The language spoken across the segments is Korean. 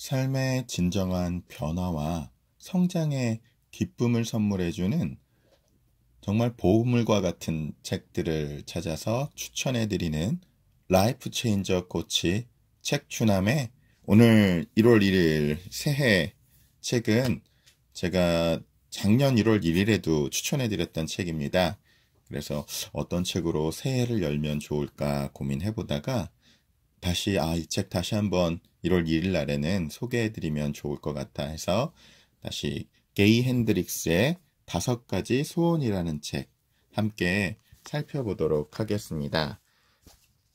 삶의 진정한 변화와 성장의 기쁨을 선물해주는 정말 보물과 같은 책들을 찾아서 추천해드리는 Life Changer 코치 책추남의 오늘 1월 1일 새해 책은 제가 작년 1월 1일에도 추천해드렸던 책입니다. 그래서 어떤 책으로 새해를 열면 좋을까 고민해보다가 다시 아 이 책 다시 한번 1월 2일 날에는 소개해드리면 좋을 것 같아 해서 다시 게이 핸드릭스의 다섯 가지 소원이라는 책 함께 살펴보도록 하겠습니다.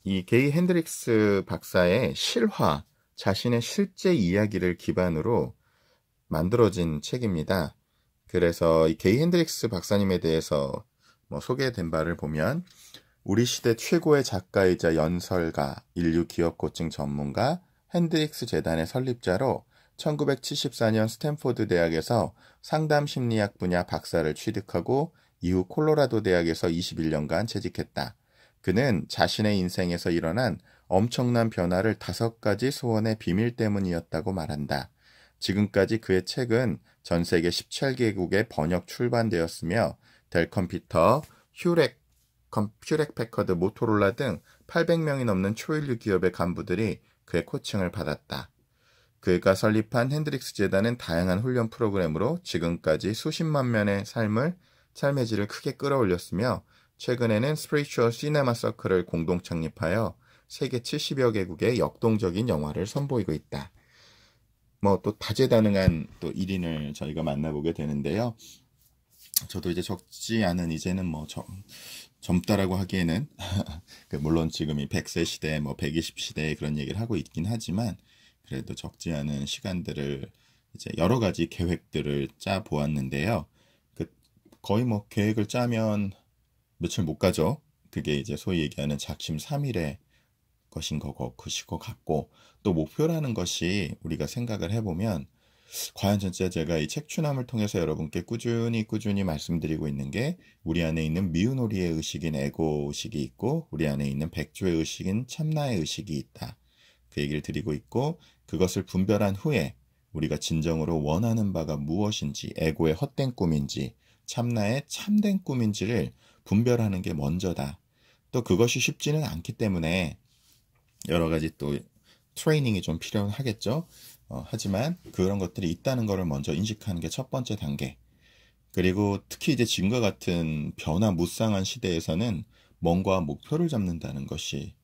이 게이 핸드릭스 박사의 실화, 자신의 실제 이야기를 기반으로 만들어진 책입니다. 그래서 이 게이 핸드릭스 박사님에 대해서 뭐 소개된 바를 보면 우리 시대 최고의 작가이자 연설가, 일류 기업 코칭 전문가, 핸드릭스 재단의 설립자로 1974년 스탠포드 대학에서 상담 심리학 분야 박사를 취득하고 이후 콜로라도 대학에서 21년간 재직했다. 그는 자신의 인생에서 일어난 엄청난 변화를 다섯 가지 소원의 비밀 때문이었다고 말한다. 지금까지 그의 책은 전 세계 17개국에 번역 출版되었으며 델 컴퓨터, 휴렛, 휴렛 패커드, 모토롤라 등 800명이 넘는 초일류 기업의 간부들이 그의 코칭을 받았다. 그가 설립한 핸드릭스 재단은 다양한 훈련 프로그램으로 지금까지 수십만 명의 삶을 삶의 질을 크게 끌어올렸으며 최근에는 Spiritual Cinema Circle을 공동 창립하여 세계 70여 개국의 역동적인 영화를 선보이고 있다. 뭐 또 다재다능한 또 1인을 저희가 만나보게 되는데요. 저도 이제 적지 않은 이제는 뭐 저, 젊다라고 하기에는 그 물론 지금 이 100세 시대, 뭐 120시대에 그런 얘기를 하고 있긴 하지만 그래도 적지 않은 시간들을 이제 여러 가지 계획들을 짜 보았는데요. 그 거의 뭐 계획을 짜면 며칠 못 가죠. 그게 이제 소위 얘기하는 작심 3일의 것인 거고 그시 것 같고 또 목표라는 것이 우리가 생각을 해보면 과연 진짜 제가 이 책추남을 통해서 여러분께 꾸준히 꾸준히 말씀드리고 있는 게 우리 안에 있는 미운오리의 의식인 에고 의식이 있고 우리 안에 있는 백조의 의식인 참나의 의식이 있다. 그 얘기를 드리고 있고 그것을 분별한 후에 우리가 진정으로 원하는 바가 무엇인지 에고의 헛된 꿈인지 참나의 참된 꿈인지를 분별하는 게 먼저다. 또 그것이 쉽지는 않기 때문에 여러 가지 또 트레이닝이 좀 필요하겠죠. 어, 하지만 그런 것들이 있다는 것을 먼저 인식하는 게 첫 번째 단계. 그리고 특히 이제 지금과 같은 변화 무쌍한 시대에서는 뭔가 목표를 잡는다는 것이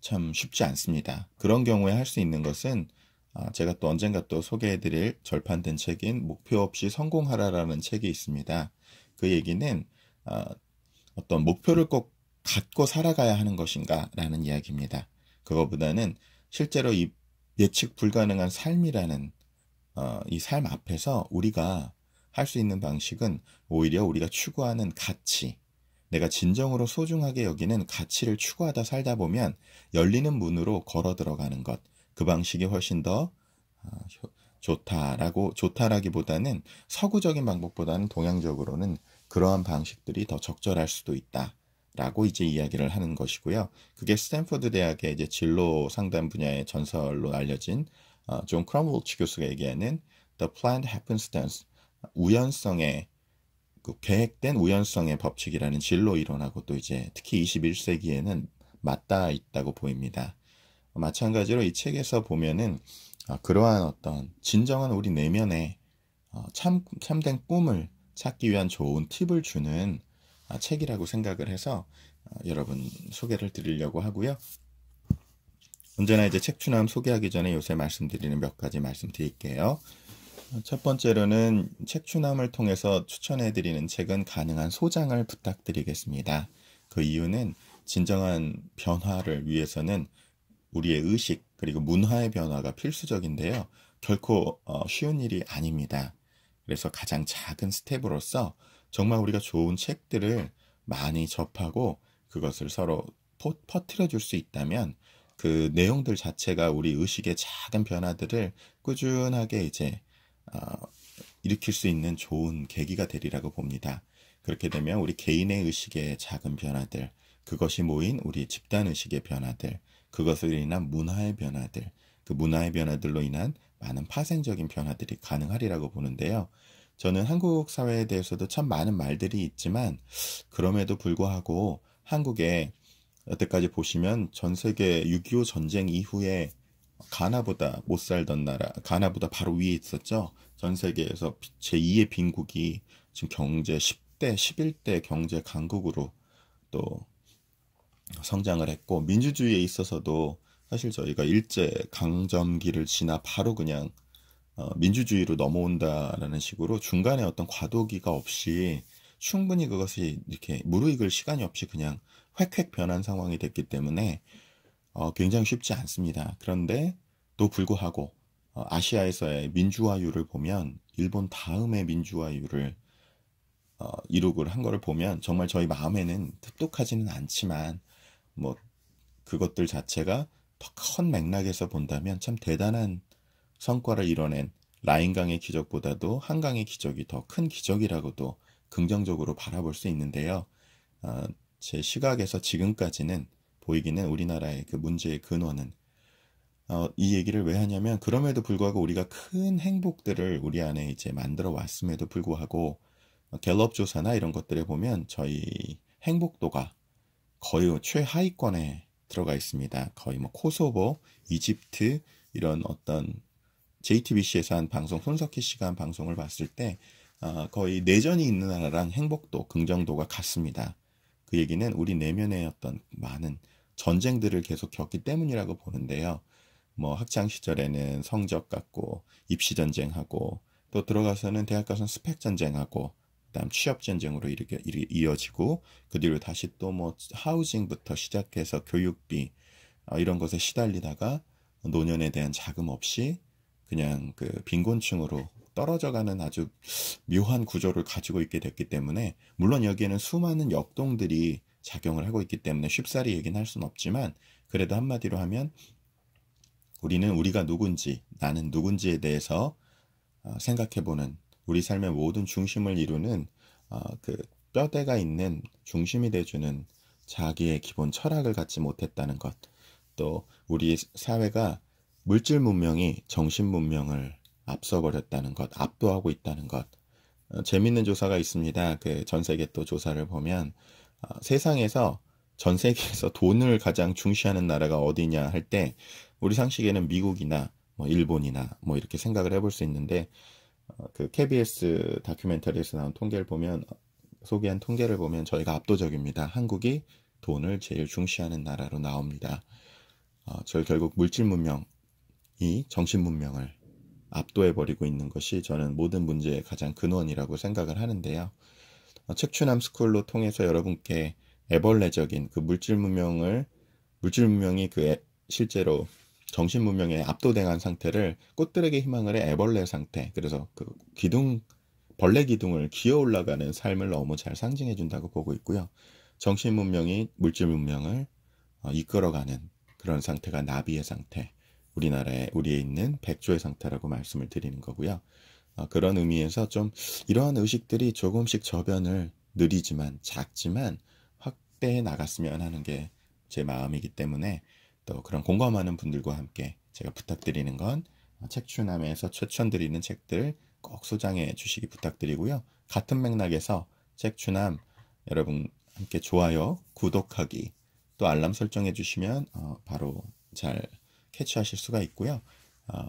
참 쉽지 않습니다. 그런 경우에 할 수 있는 것은 아, 제가 또 언젠가 또 소개해드릴 절판된 책인 목표 없이 성공하라라는 책이 있습니다. 그 얘기는 아, 어떤 목표를 꼭 갖고 살아가야 하는 것인가라는 이야기입니다. 그거보다는 실제로 이 예측 불가능한 삶이라는 어, 이 삶 앞에서 우리가 할 수 있는 방식은 오히려 우리가 추구하는 가치, 내가 진정으로 소중하게 여기는 가치를 추구하다 살다 보면 열리는 문으로 걸어 들어가는 것, 그 방식이 훨씬 더 어, 좋다라고 좋다라기보다는 서구적인 방법보다는 동양적으로는 그러한 방식들이 더 적절할 수도 있다. 라고 이제 이야기를 하는 것이고요. 그게 스탠퍼드 대학의 이제 진로 상담 분야의 전설로 알려진 어, 존 크럼볼츠 교수가 얘기하는 The Planned Happenstance 우연성의 그 계획된 우연성의 법칙이라는 진로 이론하고 또 이제 특히 21세기에는 맞닿아 있다고 보입니다. 마찬가지로 이 책에서 보면은 어, 그러한 어떤 진정한 우리 내면의 어, 참 참된 꿈을 찾기 위한 좋은 팁을 주는 아, 책이라고 생각을 해서 어, 여러분 소개를 드리려고 하고요. 언제나 이제 책 추남 소개하기 전에 요새 말씀드리는 몇 가지 말씀드릴게요. 첫 번째로는 책 추남을 통해서 추천해드리는 책은 가능한 소장을 부탁드리겠습니다. 그 이유는 진정한 변화를 위해서는 우리의 의식 그리고 문화의 변화가 필수적인데요. 결코 어, 쉬운 일이 아닙니다. 그래서 가장 작은 스텝으로서 정말 우리가 좋은 책들을 많이 접하고 그것을 서로 퍼뜨려 줄 수 있다면 그 내용들 자체가 우리 의식의 작은 변화들을 꾸준하게 이제 어, 일으킬 수 있는 좋은 계기가 되리라고 봅니다. 그렇게 되면 우리 개인의 의식의 작은 변화들, 그것이 모인 우리 집단 의식의 변화들, 그것을 인한 문화의 변화들, 그 문화의 변화들로 인한 많은 파생적인 변화들이 가능하리라고 보는데요. 저는 한국 사회에 대해서도 참 많은 말들이 있지만 그럼에도 불구하고 한국에 여태까지 보시면 전 세계 6.25 전쟁 이후에 가나보다 못 살던 나라, 가나보다 바로 위에 있었죠. 전 세계에서 제2의 빈국이 지금 경제 10대, 11대 경제 강국으로 또 성장을 했고 민주주의에 있어서도 사실 저희가 일제 강점기를 지나 바로 그냥 어, 민주주의로 넘어온다라는 식으로 중간에 어떤 과도기가 없이 충분히 그것이 이렇게 무르익을 시간이 없이 그냥 획획 변한 상황이 됐기 때문에 어, 굉장히 쉽지 않습니다. 그런데 또 불구하고 어, 아시아에서의 민주화율을 보면 일본 다음의 민주화율을 어, 이룩을 한 거를 보면 정말 저희 마음에는 흡독하지는 않지만 뭐 그것들 자체가 더 큰 맥락에서 본다면 참 대단한 성과를 이뤄낸 라인강의 기적보다도 한강의 기적이 더 큰 기적이라고도 긍정적으로 바라볼 수 있는데요. 어, 제 시각에서 지금까지는 보이기는 우리나라의 그 문제의 근원은 어, 이 얘기를 왜 하냐면 그럼에도 불구하고 우리가 큰 행복들을 우리 안에 이제 만들어 왔음에도 불구하고 갤럽 조사나 이런 것들에 보면 저희 행복도가 거의 최하위권에 들어가 있습니다. 거의 뭐 코소보, 이집트 이런 어떤 JTBC에서 한 방송 손석희 씨가 한 방송을 봤을 때 어, 거의 내전이 있는 나라랑 행복도, 긍정도가 같습니다. 그 얘기는 우리 내면의 어떤 많은 전쟁들을 계속 겪기 때문이라고 보는데요. 뭐 학창 시절에는 성적 갖고 입시 전쟁하고 또 들어가서는 대학 가서는 스펙 전쟁하고 그다음 취업 전쟁으로 이렇게 이어지고 그 뒤로 다시 또 뭐 하우징부터 시작해서 교육비 어, 이런 것에 시달리다가 노년에 대한 자금 없이 그냥 그 빈곤층으로 떨어져가는 아주 묘한 구조를 가지고 있게 됐기 때문에 물론 여기에는 수많은 역동들이 작용을 하고 있기 때문에 쉽사리 얘기는 할 수는 없지만 그래도 한마디로 하면 우리는 우리가 누군지 나는 누군지에 대해서 어, 생각해보는 우리 삶의 모든 중심을 이루는 어, 그 뼈대가 있는 중심이 돼주는 자기의 기본 철학을 갖지 못했다는 것. 또 우리 사회가 물질 문명이 정신 문명을 앞서버렸다는 것, 압도하고 있다는 것. 어, 재밌는 조사가 있습니다. 그 전 세계 또 조사를 보면 어, 세상에서 전 세계에서 돈을 가장 중시하는 나라가 어디냐 할 때 우리 상식에는 미국이나 뭐 일본이나 뭐 이렇게 생각을 해볼 수 있는데 어, 그 KBS 다큐멘터리에서 나온 통계를 보면 소개한 통계를 보면 저희가 압도적입니다. 한국이 돈을 제일 중시하는 나라로 나옵니다. 어, 저희 결국 물질 문명 이 정신 문명을 압도해버리고 있는 것이 저는 모든 문제의 가장 근원이라고 생각을 하는데요. 어, 책추남 스쿨로 통해서 여러분께 애벌레적인 그 물질 문명을 물질 문명이 그 애, 실제로 정신 문명에 압도당한 상태를 꽃들에게 희망을 해 애벌레 상태. 그래서 그 기둥 벌레 기둥을 기어 올라가는 삶을 너무 잘 상징해 준다고 보고 있고요. 정신 문명이 물질 문명을 어, 이끌어가는 그런 상태가 나비의 상태. 우리나라에 우리에 있는 백조의 상태라고 말씀을 드리는 거고요. 어, 그런 의미에서 좀 이러한 의식들이 조금씩 저변을 느리지만 작지만 확대해 나갔으면 하는 게 제 마음이기 때문에 또 그런 공감하는 분들과 함께 제가 부탁드리는 건 책추남에서 추천드리는 책들 꼭 소장해 주시기 부탁드리고요. 같은 맥락에서 책추남 여러분 함께 좋아요, 구독하기 또 알람 설정해 주시면 어, 바로 잘 캐치하실 수가 있고요. 어,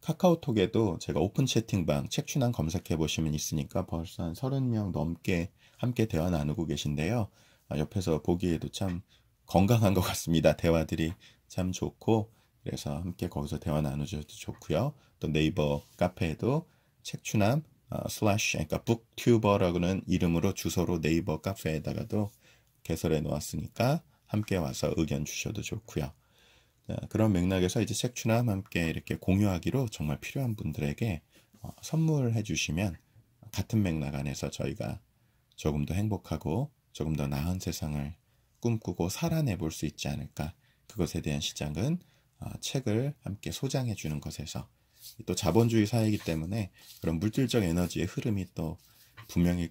카카오톡에도 제가 오픈 채팅방 책추남 검색해 보시면 있으니까 벌써 한 30명 넘게 함께 대화 나누고 계신데요. 어, 옆에서 보기에도 참 건강한 것 같습니다. 대화들이 참 좋고 그래서 함께 거기서 대화 나누셔도 좋고요. 또 네이버 카페에도 책추남 어, 슬래시 그러니까 북튜버라고는 이름으로 주소로 네이버 카페에다가도 개설해 놓았으니까 함께 와서 의견 주셔도 좋고요. 자, 그런 맥락에서 이제 책추남 함께 이렇게 공유하기로 정말 필요한 분들에게 어, 선물해 주시면 같은 맥락 안에서 저희가 조금 더 행복하고 조금 더 나은 세상을 꿈꾸고 살아내 볼 수 있지 않을까. 그것에 대한 시작은 어, 책을 함께 소장해 주는 것에서 또 자본주의 사회이기 때문에 그런 물질적 에너지의 흐름이 또 분명히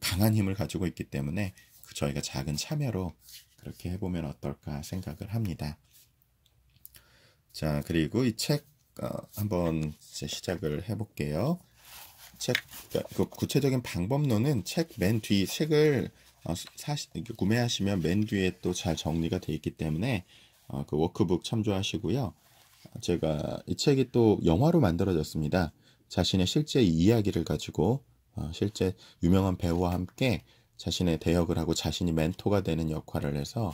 강한 힘을 가지고 있기 때문에 그 저희가 작은 참여로 그렇게 해보면 어떨까 생각을 합니다. 자, 그리고 이 책 어, 한번 시작을 해볼게요. 책, 그 구체적인 방법론은 책 맨 뒤 책을 어, 사시, 구매하시면 맨 뒤에 또 잘 정리가 되어 있기 때문에 어, 그 워크북 참조하시고요. 제가 이 책이 또 영화로 만들어졌습니다. 자신의 실제 이야기를 가지고 어, 실제 유명한 배우와 함께 자신의 대역을 하고 자신이 멘토가 되는 역할을 해서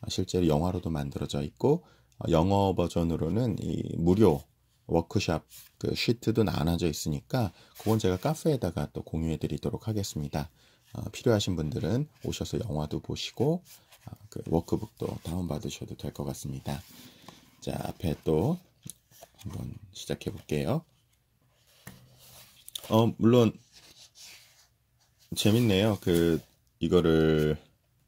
어, 실제로 영화로도 만들어져 있고 어, 영어 버전으로는 이 무료 워크샵 그 시트도 나눠져 있으니까 그건 제가 카페에다가 또 공유해 드리도록 하겠습니다. 어, 필요하신 분들은 오셔서 영화도 보시고 어, 그 워크북도 다운받으셔도 될 것 같습니다. 자, 앞에 또 한번 시작해 볼게요. 어, 물론 재밌네요. 그 이거를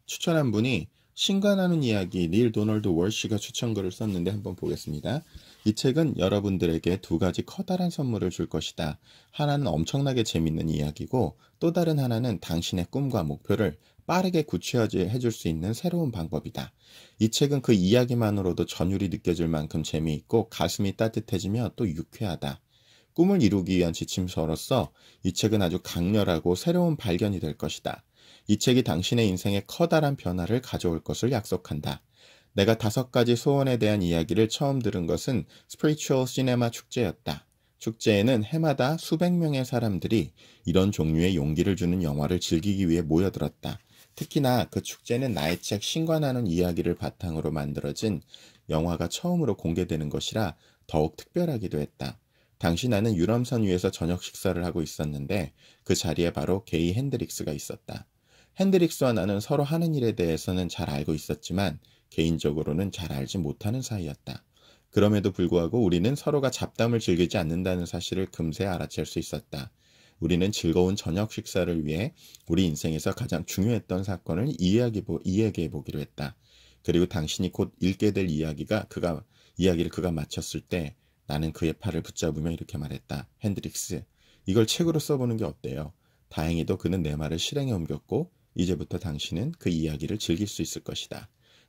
추천한 분이 신간하는 이야기 닐 도널드 월시가 추천글을 썼는데 한번 보겠습니다. 이 책은 여러분들에게 두 가지 커다란 선물을 줄 것이다. 하나는 엄청나게 재밌는 이야기고 또 다른 하나는 당신의 꿈과 목표를 빠르게 구체화해 줄 수 있는 새로운 방법이다. 이 책은 그 이야기만으로도 전율이 느껴질 만큼 재미있고 가슴이 따뜻해지며 또 유쾌하다. 꿈을 이루기 위한 지침서로서 이 책은 아주 강렬하고 새로운 발견이 될 것이다. 이 책이 당신의 인생에 커다란 변화를 가져올 것을 약속한다. 내가 다섯 가지 소원에 대한 이야기를 처음 들은 것은 Spiritual Cinema 축제였다. 축제에는 해마다 수백 명의 사람들이 이런 종류의 용기를 주는 영화를 즐기기 위해 모여들었다. 특히나 그 축제는 나의 책 신과 나눈 이야기를 바탕으로 만들어진 영화가 처음으로 공개되는 것이라 더욱 특별하기도 했다. 당시 나는 유람선 위에서 저녁 식사를 하고 있었는데 그 자리에 바로 게이 핸드릭스가 있었다. 핸드릭스와 나는 서로 하는 일에 대해서는 잘 알고 있었지만 개인적으로는 잘 알지 못하는 사이였다. 그럼에도 불구하고 우리는 서로가 잡담을 즐기지 않는다는 사실을 금세 알아챌 수 있었다. 우리는 즐거운 저녁 식사를 위해 우리 인생에서 가장 중요했던 사건을 이야기해 보기로 했다. 그리고 당신이 곧 읽게 될 이야기가 그가 이야기를 그가 마쳤을 때 나는 그의 팔을 붙잡으며 이렇게 말했다. 핸드릭스, 이걸 책으로 써보는 게 어때요? 다행히도 그는 내 말을 실행에 옮겼고 이제부터 당신은 그 이야기를 즐길 수 있을 것이다.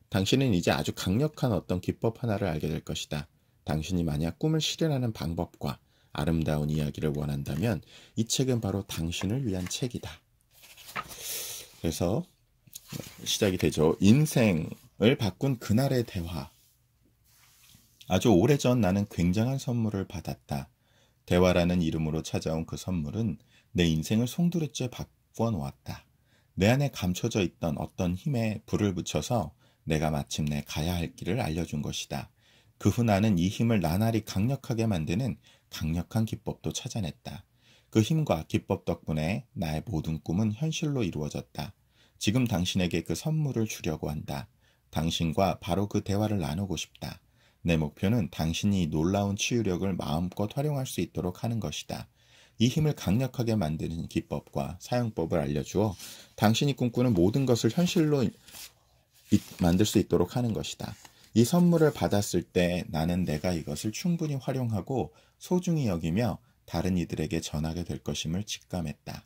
당신은 이제 아주 강력한 어떤 기법 하나를 알게 될 것이다. 당신이 만약 꿈을 실현하는 방법과 아름다운 이야기를 원한다면 이 책은 바로 당신을 위한 책이다. 그래서 시작이 되죠. 인생을 바꾼 그날의 대화. 아주 오래전 나는 굉장한 선물을 받았다. 대화라는 이름으로 찾아온 그 선물은 내 인생을 송두리째 바꿔 놓았다. 내 안에 감춰져 있던 어떤 힘에 불을 붙여서 내가 마침내 가야 할 길을 알려준 것이다. 그 후 나는 이 힘을 나날이 강력하게 만드는 강력한 기법도 찾아냈다. 그 힘과 기법 덕분에 나의 모든 꿈은 현실로 이루어졌다. 지금 당신에게 그 선물을 주려고 한다. 당신과 바로 그 대화를 나누고 싶다. 내 목표는 당신이 놀라운 치유력을 마음껏 활용할 수 있도록 하는 것이다. 이 힘을 강력하게 만드는 기법과 사용법을 알려주어 당신이 꿈꾸는 모든 것을 현실로 만들 수 있도록 하는 것이다. 이 선물을 받았을 때 나는 내가 이것을 충분히 활용하고 소중히 여기며 다른 이들에게 전하게 될 것임을 직감했다.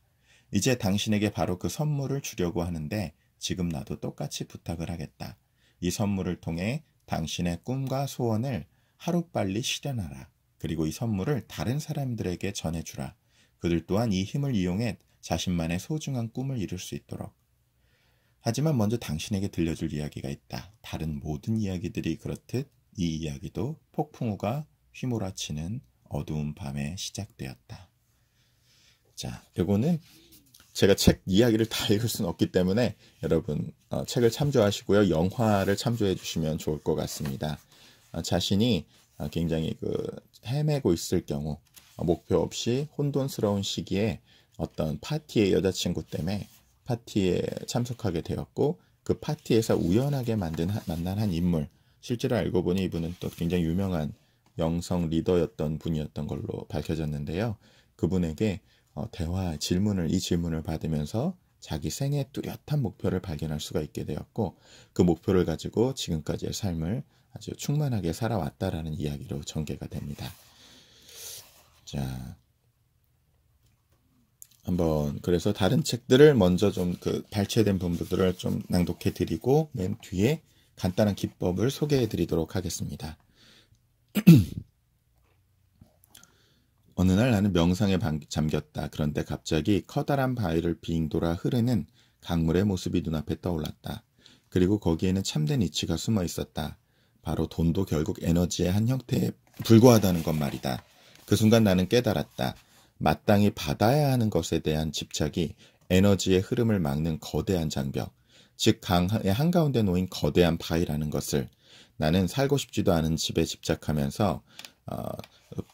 이제 당신에게 바로 그 선물을 주려고 하는데 지금 나도 똑같이 부탁을 하겠다. 이 선물을 통해 당신의 꿈과 소원을 하루빨리 실현하라. 그리고 이 선물을 다른 사람들에게 전해주라. 그들 또한 이 힘을 이용해 자신만의 소중한 꿈을 이룰 수 있도록. 하지만 먼저 당신에게 들려줄 이야기가 있다. 다른 모든 이야기들이 그렇듯 이 이야기도 폭풍우가 휘몰아치는 어두운 밤에 시작되었다. 자, 요거는 제가 책 이야기를 다 읽을 수는 없기 때문에 여러분 어, 책을 참조하시고요. 영화를 참조해 주시면 좋을 것 같습니다. 어, 자신이 어, 굉장히 그 헤매고 있을 경우 목표 없이 혼돈스러운 시기에 어떤 파티의 여자친구 때문에 파티에 참석하게 되었고 그 파티에서 우연하게 만든 만난 한 인물 실제로 알고 보니 이분은 또 굉장히 유명한 영성 리더였던 분이었던 걸로 밝혀졌는데요. 그분에게 어, 대화 질문을 이 질문을 받으면서 자기 생애 뚜렷한 목표를 발견할 수가 있게 되었고 그 목표를 가지고 지금까지의 삶을 아주 충만하게 살아왔다라는 이야기로 전개가 됩니다. 자, 한번 그래서 다른 책들을 먼저 좀 그 발췌된 부분들을 좀 낭독해 드리고 맨 뒤에 간단한 기법을 소개해 드리도록 하겠습니다. 어느 날 나는 명상에 잠겼다. 그런데 갑자기 커다란 바위를 빙 돌아 흐르는 강물의 모습이 눈앞에 떠올랐다. 그리고 거기에는 참된 이치가 숨어 있었다. 바로 돈도 결국 에너지의 한 형태에 불과하다는 것 말이다. 그 순간 나는 깨달았다. 마땅히 받아야 하는 것에 대한 집착이 에너지의 흐름을 막는 거대한 장벽, 즉 강의 한가운데 놓인 거대한 바위라는 것을 나는 살고 싶지도 않은 집에 집착하면서 어,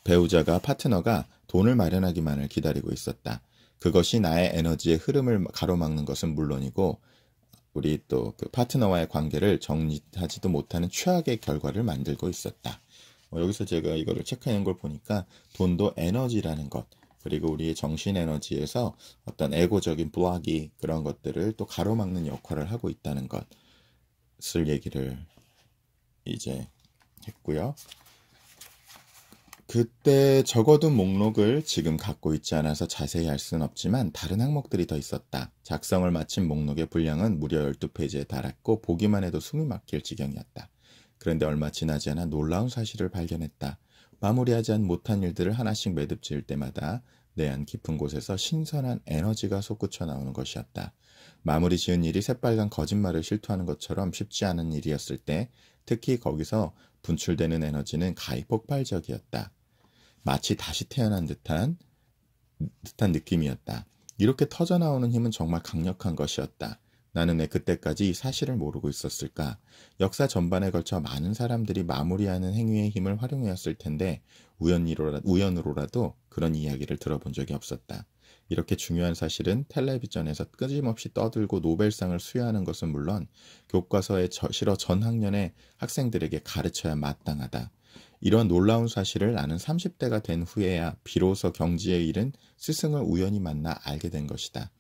배우자가 파트너가 돈을 마련하기만을 기다리고 있었다. 그것이 나의 에너지의 흐름을 가로막는 것은 물론이고 우리 또 그 파트너와의 관계를 정리하지도 못하는 최악의 결과를 만들고 있었다. 어, 여기서 제가 이거를 체크하는 걸 보니까 돈도 에너지라는 것 그리고 우리의 정신 에너지에서 어떤 에고적인 블락이 그런 것들을 또 가로막는 역할을 하고 있다는 것을 얘기를 이제 했고요. 그때 적어둔 목록을 지금 갖고 있지 않아서 자세히 알 수는 없지만 다른 항목들이 더 있었다. 작성을 마친 목록의 분량은 무려 12페이지에 달았고 보기만 해도 숨이 막힐 지경이었다. 그런데 얼마 지나지 않아 놀라운 사실을 발견했다. 마무리하지 못한 일들을 하나씩 매듭 지을 때마다 내 안 깊은 곳에서 신선한 에너지가 솟구쳐 나오는 것이었다. 마무리 지은 일이 새빨간 거짓말을 실토하는 것처럼 쉽지 않은 일이었을 때 특히 거기서 분출되는 에너지는 가히 폭발적이었다. 마치 다시 태어난 듯한 듯한 느낌이었다. 이렇게 터져 나오는 힘은 정말 강력한 것이었다. 나는 왜 그때까지 이 사실을 모르고 있었을까? 역사 전반에 걸쳐 많은 사람들이 마무리하는 행위의 힘을 활용하였을 텐데 우연으로라, 우연으로라도 그런 이야기를 들어본 적이 없었다. 이렇게 중요한 사실은 텔레비전에서 끊임없이 떠들고 노벨상을 수여하는 것은 물론 교과서에 실어 전 학년의 학생들에게 가르쳐야 마땅하다. 이런 놀라운 사실을 나는 30대가 된 후에야 비로소 경지에 이른 스승을 우연히 만나 알게 된 것이다.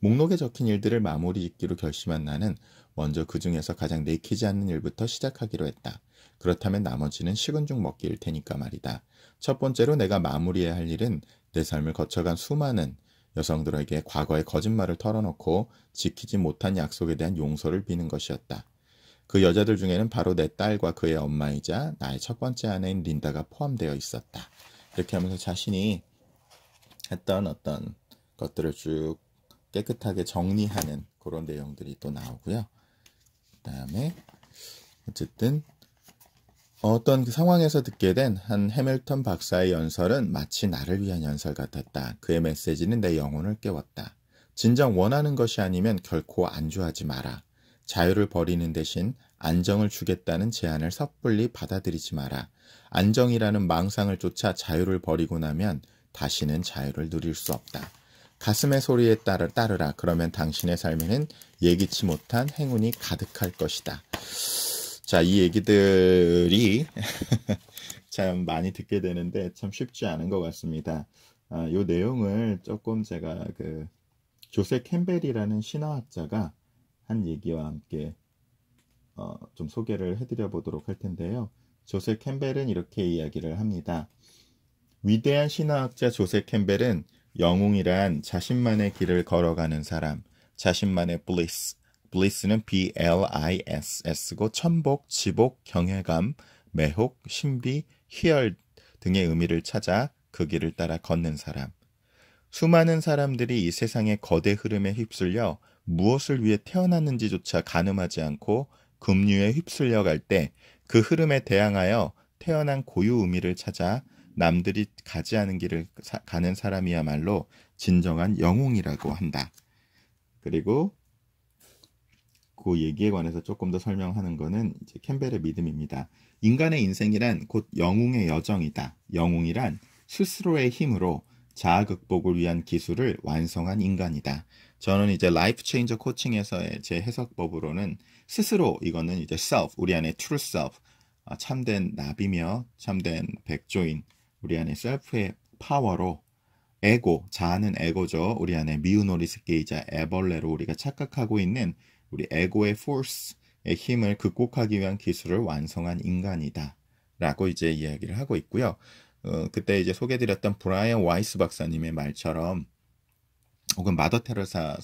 목록에 적힌 일들을 마무리 짓기로 결심한 나는 먼저 그 중에서 가장 내키지 않는 일부터 시작하기로 했다. 그렇다면 나머지는 식은 죽 먹기일 테니까 말이다. 첫 번째로 내가 마무리해야 할 일은 내 삶을 거쳐간 수많은 여성들에게 과거의 거짓말을 털어놓고 지키지 못한 약속에 대한 용서를 비는 것이었다. 그 여자들 중에는 바로 내 딸과 그의 엄마이자 나의 첫 번째 아내인 린다가 포함되어 있었다. 이렇게 하면서 자신이 했던 어떤 것들을 쭉 깨끗하게 정리하는 그런 내용들이 또 나오고요. 그 다음에 어쨌든 어떤 그 상황에서 듣게 된 한 해밀턴 박사의 연설은 마치 나를 위한 연설 같았다. 그의 메시지는 내 영혼을 깨웠다. 진정 원하는 것이 아니면 결코 안주하지 마라. 자유를 버리는 대신 안정을 주겠다는 제안을 섣불리 받아들이지 마라. 안정이라는 망상을 쫓아 자유를 버리고 나면 다시는 자유를 누릴 수 없다. 가슴의 소리에 따르, 따르라. 그러면 당신의 삶에는 예기치 못한 행운이 가득할 것이다. 자, 이 얘기들이 참 많이 듣게 되는데 참 쉽지 않은 것 같습니다. 아, 이 내용을 조금 제가 그 조세 캠벨이라는 신화학자가 한 얘기와 함께 어, 좀 소개를 해드려 보도록 할 텐데요. 조세 캠벨은 이렇게 이야기를 합니다. 위대한 신화학자 조세 캠벨은 영웅이란 자신만의 길을 걸어가는 사람, 자신만의 bliss, bliss는 B-L-I-S-S고 천복, 지복, 경외감, 매혹, 신비, 희열 등의 의미를 찾아 그 길을 따라 걷는 사람. 수많은 사람들이 이 세상의 거대 흐름에 휩쓸려 무엇을 위해 태어났는지조차 가늠하지 않고 급류에 휩쓸려 갈 때 그 흐름에 대항하여 태어난 고유 의미를 찾아 남들이 가지 않은 길을 가는 사람이야말로 진정한 영웅이라고 한다. 그리고 그 얘기에 관해서 조금 더 설명하는 것은 이제 캠벨의 믿음입니다. 인간의 인생이란 곧 영웅의 여정이다. 영웅이란 스스로의 힘으로 자아 극복을 위한 기술을 완성한 인간이다. 저는 이제 Life Changer 코칭에서의 제 해석법으로는 스스로 이거는 이제 self, 우리 안에 true self, 아, 참된 나비며 참된 백조인 우리 안에 self의 파워로 에고, 자아는 에고죠. 우리 안에 미운 오리 새끼이자 애벌레로 우리가 착각하고 있는 우리 에고의 force의 힘을 극복하기 위한 기술을 완성한 인간이다. 라고 이제 이야기를 하고 있고요. 어, 그때 이제 소개드렸던 브라이언 와이스 박사님의 말처럼 혹은 마더 테레사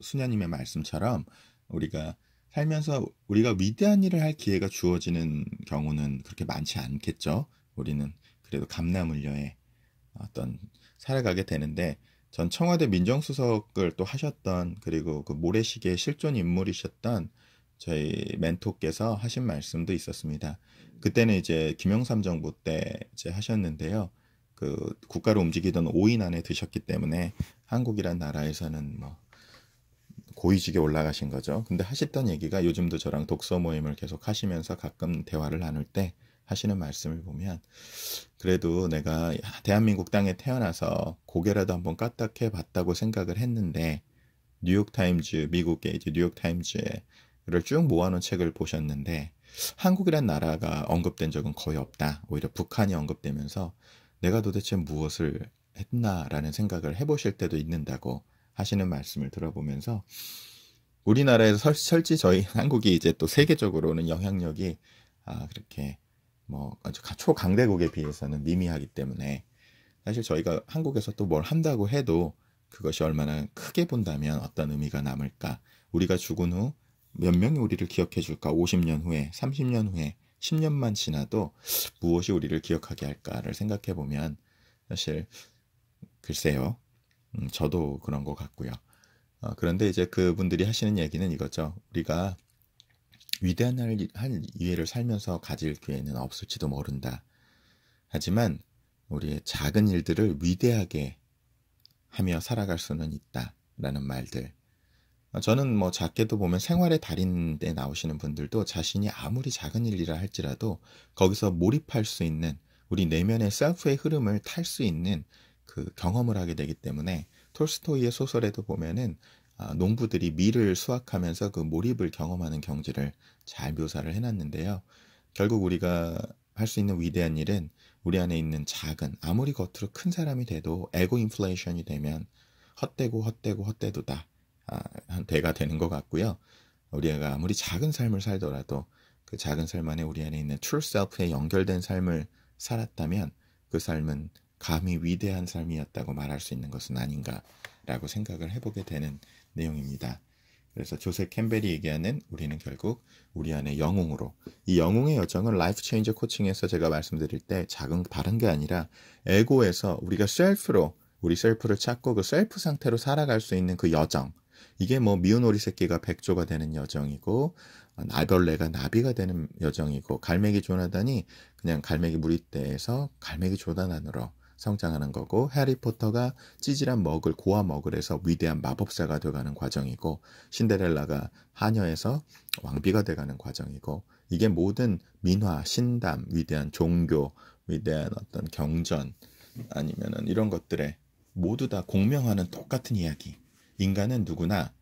수녀님의 말씀처럼 우리가 살면서 우리가 위대한 일을 할 기회가 주어지는 경우는 그렇게 많지 않겠죠. 우리는 그래도 감나물려에 어떤 살아가게 되는데 전 청와대 민정수석을 또 하셨던 그리고 그 모래시계 실존 인물이셨던 저희 멘토께서 하신 말씀도 있었습니다. 그때는 이제 김영삼 정부 때 이제 하셨는데요. 그 국가를 움직이던 5인 안에 드셨기 때문에 한국이란 나라에서는 뭐 고위직에 올라가신 거죠. 근데 하셨던 얘기가 요즘도 저랑 독서 모임을 계속 하시면서 가끔 대화를 나눌 때 하시는 말씀을 보면 그래도 내가 대한민국 땅에 태어나서 고개라도 한번 까딱해 봤다고 생각을 했는데 뉴욕타임즈 미국의 이제 뉴욕타임즈를 쭉 모아놓은 책을 보셨는데 한국이란 나라가 언급된 적은 거의 없다. 오히려 북한이 언급되면서 내가 도대체 무엇을 했나라는 생각을 해보실 때도 있는다고 하시는 말씀을 들어보면서 우리나라에서 설, 설치 저희 한국이 이제 또 세계적으로는 영향력이 아, 그렇게 뭐 초강대국에 비해서는 미미하기 때문에 사실 저희가 한국에서 또 뭘 한다고 해도 그것이 얼마나 크게 본다면 어떤 의미가 남을까? 우리가 죽은 후 몇 명이 우리를 기억해 줄까? 50년 후에, 30년 후에, 10년만 지나도 무엇이 우리를 기억하게 할까를 생각해 보면 사실 글쎄요. 음, 저도 그런 것 같고요. 어, 그런데 이제 그분들이 하시는 얘기는 이거죠. 우리가 위대한 할, 할 이해를 살면서 가질 기회는 없을지도 모른다. 하지만 우리의 작은 일들을 위대하게 하며 살아갈 수는 있다. 라는 말들. 어, 저는 뭐 작게도 보면 생활의 달인에 나오시는 분들도 자신이 아무리 작은 일이라 할지라도 거기서 몰입할 수 있는 우리 내면의 셀프의 흐름을 탈 수 있는 그 경험을 하게 되기 때문에 톨스토이의 소설에도 보면은 아, 농부들이 밀을 수확하면서 그 몰입을 경험하는 경지를 잘 묘사를 해놨는데요. 결국 우리가 할 수 있는 위대한 일은 우리 안에 있는 작은 아무리 겉으로 큰 사람이 돼도 에고 인플레이션이 되면 헛되고 헛되고 헛되도다 아, 한 대가 되는 것 같고요. 우리가 아무리 작은 삶을 살더라도 그 작은 삶 안에 우리 안에 있는 true self에 연결된 삶을 살았다면 그 삶은 감히 위대한 삶이었다고 말할 수 있는 것은 아닌가라고 생각을 해보게 되는 내용입니다. 그래서 조셉 캠벨이 얘기하는 우리는 결국 우리 안에 영웅으로 이 영웅의 여정은 Life Changer 코칭에서 제가 말씀드릴 때 작은 다른 게 아니라 에고에서 우리가 self로 우리 self를 찾고 그 셀프 상태로 살아갈 수 있는 그 여정 이게 뭐 미운 오리 새끼가 백조가 되는 여정이고 애벌레가 나비가 되는 여정이고 갈매기 조나단이 그냥 갈매기 무리떼에서 갈매기 조나단으로 성장하는 거고 해리포터가 찌질한 먹을 고아 먹을에서 위대한 마법사가 되어가는 과정이고 신데렐라가 하녀에서 왕비가 되어가는 과정이고 이게 모든 민화, 신담, 위대한 종교, 위대한 어떤 경전 아니면은 이런 것들에 모두 다 공명하는 똑같은 이야기. 인간은 누구나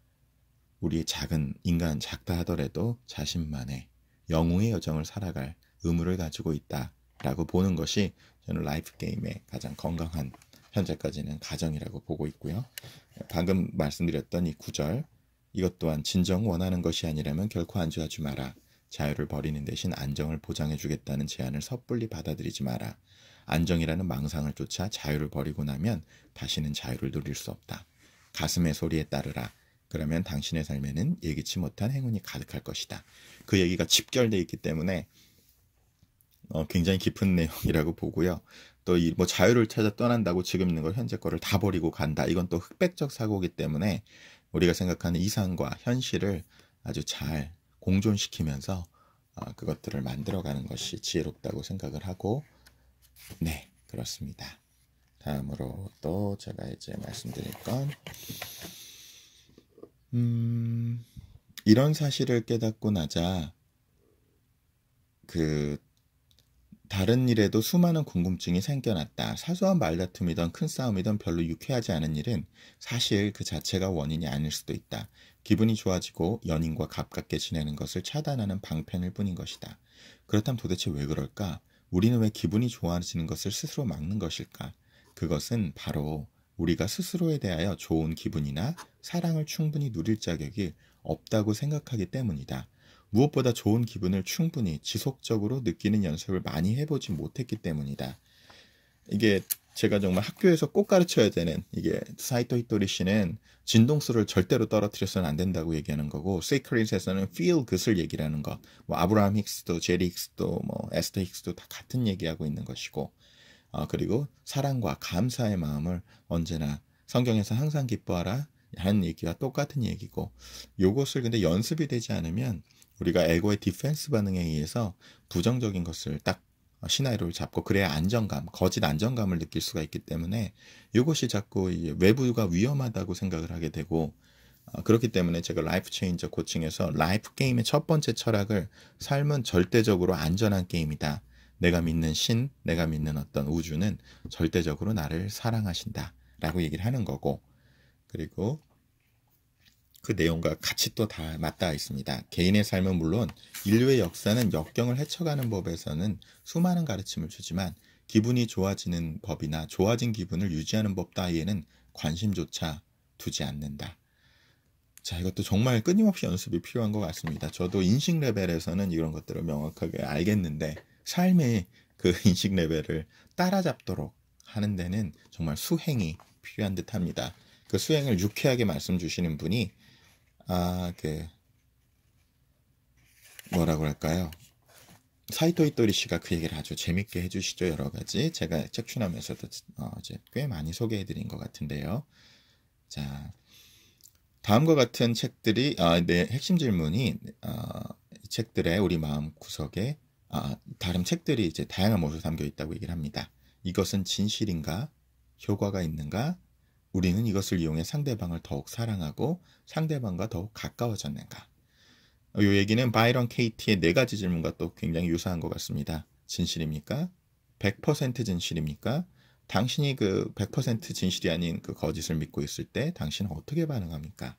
우리의 작은 인간 작다 하더라도 자신만의 영웅의 여정을 살아갈 의무를 가지고 있다라고 보는 것이 저는 life 게임의 가장 건강한 현재까지는 가정이라고 보고 있고요. 방금 말씀드렸던 이 구절 이것 또한 진정 원하는 것이 아니라면 결코 안주하지 마라. 자유를 버리는 대신 안정을 보장해 주겠다는 제안을 섣불리 받아들이지 마라. 안정이라는 망상을 쫓아 자유를 버리고 나면 다시는 자유를 누릴 수 없다. 가슴의 소리에 따르라. 그러면 당신의 삶에는 예기치 못한 행운이 가득할 것이다. 그 얘기가 집결되어 있기 때문에 어, 굉장히 깊은 내용이라고 보고요. 또 이 뭐 자유를 찾아 떠난다고 지금 있는 걸 현재 거를 다 버리고 간다. 이건 또 흑백적 사고기 때문에 우리가 생각하는 이상과 현실을 아주 잘 공존시키면서 어, 그것들을 만들어가는 것이 지혜롭다고 생각을 하고 네 그렇습니다. 다음으로 또 제가 이제 말씀드릴 건 음, 이런 사실을 깨닫고 나자 그 다른 일에도 수많은 궁금증이 생겨났다. 사소한 말다툼이든 큰 싸움이든 별로 유쾌하지 않은 일은 사실 그 자체가 원인이 아닐 수도 있다. 기분이 좋아지고 연인과 가깝게 지내는 것을 차단하는 방편일 뿐인 것이다. 그렇다면 도대체 왜 그럴까? 우리는 왜 기분이 좋아지는 것을 스스로 막는 것일까? 그것은 바로 우리가 스스로에 대하여 좋은 기분이나 사랑을 충분히 누릴 자격이 없다고 생각하기 때문이다. 무엇보다 좋은 기분을 충분히 지속적으로 느끼는 연습을 많이 해보지 못했기 때문이다. 이게 제가 정말 학교에서 꼭 가르쳐야 되는 이게 사이토 히토리 씨는 진동수를 절대로 떨어뜨려서는 안 된다고 얘기하는 거고 세이크릿에서는 feel 그것을 얘기하는 것. 뭐 아브라함 힉스도 제리 힉스도 뭐 에스터 힉스도 다 같은 얘기하고 있는 것이고 어, 그리고 사랑과 감사의 마음을 언제나 성경에서 항상 기뻐하라 하는 얘기와 똑같은 얘기고 요것을 근데 연습이 되지 않으면 우리가 에고의 defense 반응에 의해서 부정적인 것을 딱 시나리오를 잡고 그래야 안정감, 거짓 안정감을 느낄 수가 있기 때문에 이것이 자꾸 외부가 위험하다고 생각을 하게 되고 어, 그렇기 때문에 제가 life changer coaching에서 life 게임의 첫 번째 철학을 삶은 절대적으로 안전한 게임이다. 내가 믿는 신, 내가 믿는 어떤 우주는 절대적으로 나를 사랑하신다. 라고 얘기를 하는 거고, 그리고 그 내용과 같이 또 다 맞닿아 있습니다. 개인의 삶은 물론 인류의 역사는 역경을 헤쳐가는 법에서는 수많은 가르침을 주지만 기분이 좋아지는 법이나 좋아진 기분을 유지하는 법 따위에는 관심조차 두지 않는다. 자, 이것도 정말 끊임없이 연습이 필요한 것 같습니다. 저도 인식 레벨에서는 이런 것들을 명확하게 알겠는데 삶의 그 인식 레벨을 따라잡도록 하는 데는 정말 수행이 필요한 듯 합니다. 그 수행을 유쾌하게 말씀 주시는 분이 아, 그 뭐라고 할까요? 사이토 이토리 씨가 그 얘기를 아주 재밌게 해주시죠 여러 가지 제가 책춘하면서도 어, 이제 꽤 많이 소개해드린 것 같은데요. 자 다음과 같은 책들이 아, 네 핵심 질문이 어, 이 책들의 우리 마음 구석에 아, 다른 책들이 이제 다양한 모습을 담겨 있다고 얘기를 합니다. 이것은 진실인가? 효과가 있는가? 우리는 이것을 이용해 상대방을 더욱 사랑하고 상대방과 더욱 가까워졌는가? 이 얘기는 바이런 케이티의 네 가지 질문과 또 굉장히 유사한 것 같습니다. 진실입니까? 100% 진실입니까? 당신이 그 100% 진실이 아닌 그 거짓을 믿고 있을 때 당신은 어떻게 반응합니까?